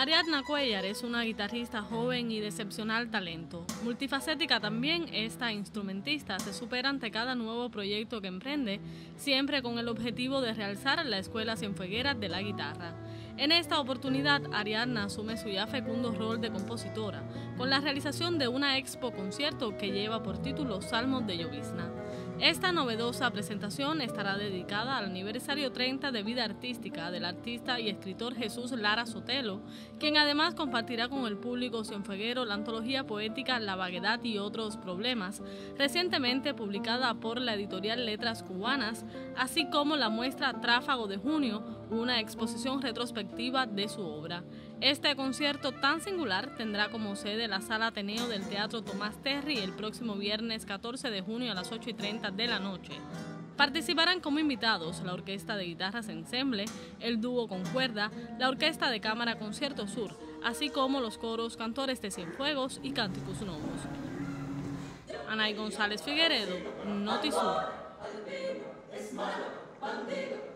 Ariadna Cuellar es una guitarrista joven y de excepcional talento. Multifacética también, esta instrumentista se supera ante cada nuevo proyecto que emprende, siempre con el objetivo de realzar la Escuela Cienfuegueras de la Guitarra. En esta oportunidad, Ariadna asume su ya fecundo rol de compositora, con la realización de una expo concierto que lleva por título Salmos de Llovizna. Esta novedosa presentación estará dedicada al aniversario 30 de vida artística del artista y escritor Jesús Lara Sotelo, quien además compartirá con el público cienfueguero la antología poética La vaguedad y otros problemas, recientemente publicada por la editorial Letras Cubanas, así como la muestra Tráfago de Junio, una exposición retrospectiva de su obra. Este concierto tan singular tendrá como sede la Sala Ateneo del Teatro Tomás Terry el próximo viernes 14 de junio a las 8 y 30 de la noche. Participarán como invitados la Orquesta de Guitarras Ensemble, el dúo con cuerda, la Orquesta de Cámara Concierto Sur, así como los coros Cantores de Cienfuegos y Cánticos Novos. Anay González Figueredo, Notisur.